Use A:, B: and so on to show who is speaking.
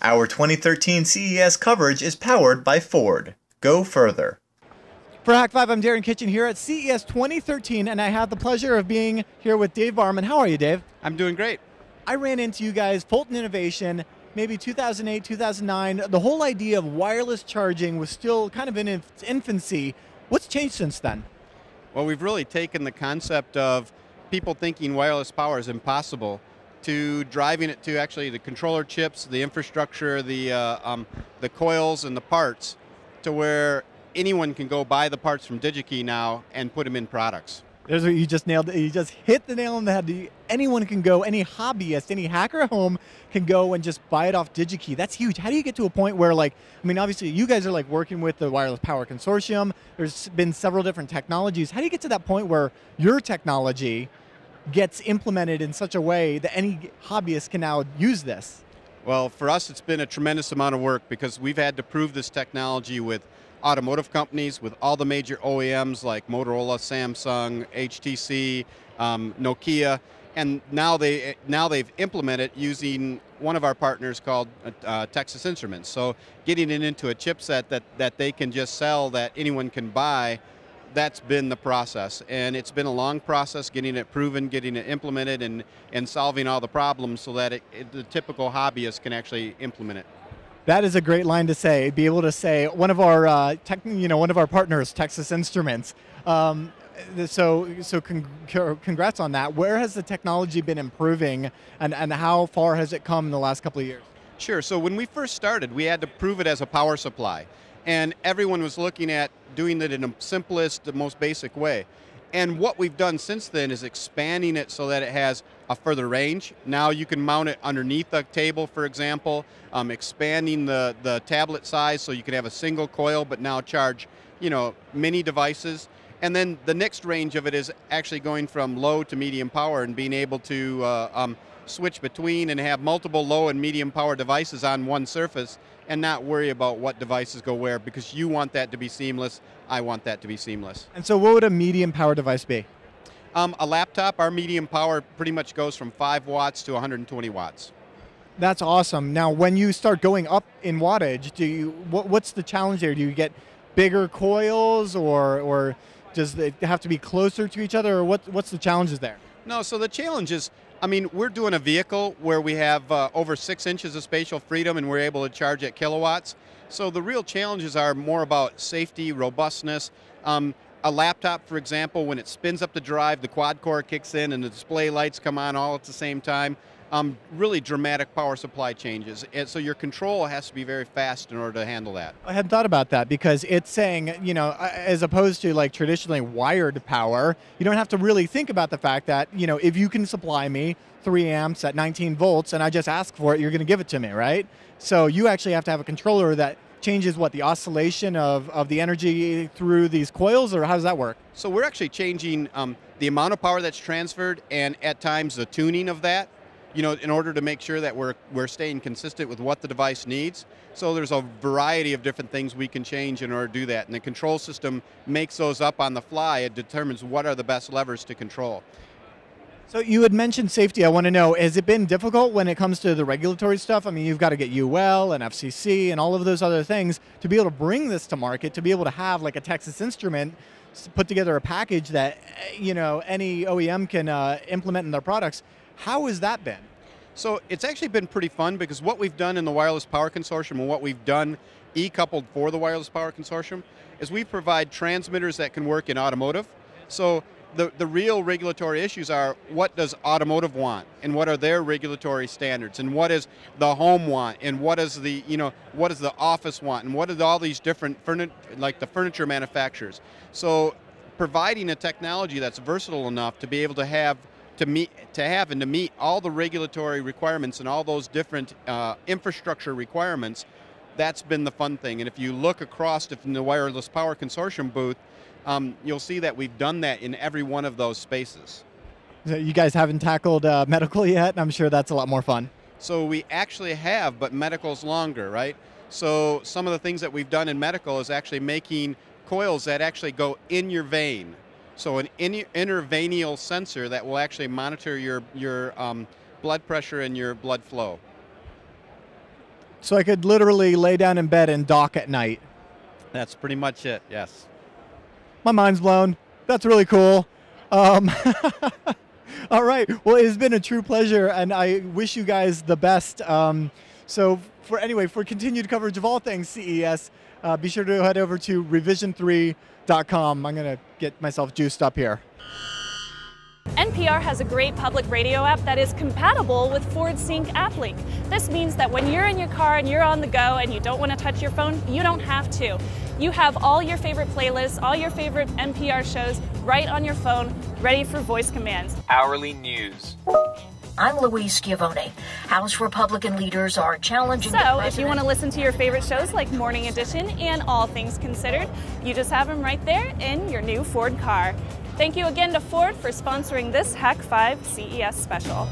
A: Our 2013 CES coverage is powered by Ford. Go further.
B: For Hak5, I'm Darren Kitchen here at CES 2013, and I have the pleasure of being here with Dave Baarman. How are you, Dave?
C: I'm doing great.
B: I ran into you guys, Fulton Innovation, maybe 2008, 2009. The whole idea of wireless charging was still kind of in its infancy. What's changed since then?
C: Well, we've really taken the concept of people thinking wireless power is impossible to driving it to actually the controller chips, the infrastructure, the, uh, um, the coils, and the parts to where anyone can go buy the parts from DigiKey now and put them in products.
B: There's what you just nailed. You just hit the nail on the head. Anyone can go, any hobbyist, any hacker at home can go and just buy it off DigiKey. That's huge. How do you get to a point where, like, I mean, obviously you guys are like working with the Wireless Power Consortium. There's been several different technologies. How do you get to that point where your technology gets implemented in such a way that any hobbyist can now use this?
C: Well, for us, it's been a tremendous amount of work because we've had to prove this technology with automotive companies, with all the major OEMs like Motorola, Samsung, HTC, um, Nokia, and now they now they've implemented using one of our partners called uh, uh, Texas Instruments. So getting it into a chipset that that they can just sell that anyone can buy that's been the process. And it's been a long process getting it proven, getting it implemented, and, and solving all the problems so that it, it, the typical hobbyist can actually implement it.
B: That is a great line to say. Be able to say one of our, uh, tech, you know, one of our partners, Texas Instruments. Um, so, so con congrats on that. Where has the technology been improving, and, and how far has it come in the last couple of years?
C: Sure. So when we first started, we had to prove it as a power supply and everyone was looking at doing it in the simplest, the most basic way. And what we've done since then is expanding it so that it has a further range. Now you can mount it underneath a table, for example, um, expanding the, the tablet size so you can have a single coil but now charge, you know, many devices. And then the next range of it is actually going from low to medium power and being able to uh, um, switch between and have multiple low and medium power devices on one surface and not worry about what devices go where because you want that to be seamless. I want that to be seamless.
B: And so, what would a medium power device be?
C: Um, a laptop, our medium power pretty much goes from 5 watts to 120 watts.
B: That's awesome. Now, when you start going up in wattage, do you what, what's the challenge there? Do you get bigger coils, or or does it have to be closer to each other, or what, what's the challenges there?
C: No, so the challenge is I mean, we're doing a vehicle where we have uh, over six inches of spatial freedom and we're able to charge at kilowatts. So the real challenges are more about safety, robustness. Um, a laptop, for example, when it spins up the drive, the quad core kicks in and the display lights come on all at the same time um, really dramatic power supply changes. And so your control has to be very fast in order to handle that.
B: I hadn't thought about that because it's saying, you know, as opposed to like traditionally wired power, you don't have to really think about the fact that, you know, if you can supply me three amps at 19 volts and I just ask for it, you're going to give it to me, right? So you actually have to have a controller that changes what the oscillation of, of the energy through these coils or how does that work
C: so we're actually changing um, the amount of power that's transferred and at times the tuning of that you know, in order to make sure that we're, we're staying consistent with what the device needs. So there's a variety of different things we can change in order to do that. And the control system makes those up on the fly. It determines what are the best levers to control.
B: So you had mentioned safety. I want to know, has it been difficult when it comes to the regulatory stuff? I mean, you've got to get UL and FCC and all of those other things to be able to bring this to market, to be able to have like a Texas Instrument put together a package that, eh, you know, any OEM can uh, implement in their products. How has that been?
C: So it's actually been pretty fun because what we've done in the Wireless Power Consortium and what we've done eCoupled for the Wireless Power Consortium is we provide transmitters that can work in automotive. So the, the real regulatory issues are what does automotive want and what are their regulatory standards and what is the home want and what is the you know what does the office want and what are all these different like the furniture manufacturers so providing a technology that's versatile enough to be able to have to meet to have and to meet all the regulatory requirements and all those different uh, infrastructure requirements that's been the fun thing. And if you look across in the wireless power consortium booth um, you'll see that we've done that in every one of those spaces.
B: You guys haven't tackled uh, medical yet? I'm sure that's a lot more fun.
C: So we actually have but medical's longer right? So some of the things that we've done in medical is actually making coils that actually go in your vein so an in, interveneal sensor that will actually monitor your, your um, blood pressure and your blood flow.
B: So I could literally lay down in bed and dock at night.
C: That's pretty much it. Yes.
B: My mind's blown. That's really cool. Um, all right. Well, it's been a true pleasure, and I wish you guys the best. Um, so, for anyway, for continued coverage of all things CES, uh, be sure to head over to revision3.com. I'm going to get myself juiced up here.
D: NPR has a great public radio app that is compatible with Ford Sync AppLink. This means that when you're in your car and you're on the go and you don't want to touch your phone, you don't have to. You have all your favorite playlists, all your favorite NPR shows right on your phone, ready for voice commands.
E: Hourly news.
F: I'm Louise Schiavone. House Republican leaders are challenging.
D: So, if you want to listen to your favorite shows like Morning Edition and All Things Considered, you just have them right there in your new Ford car. Thank you again to Ford for sponsoring this Hak5 CES special.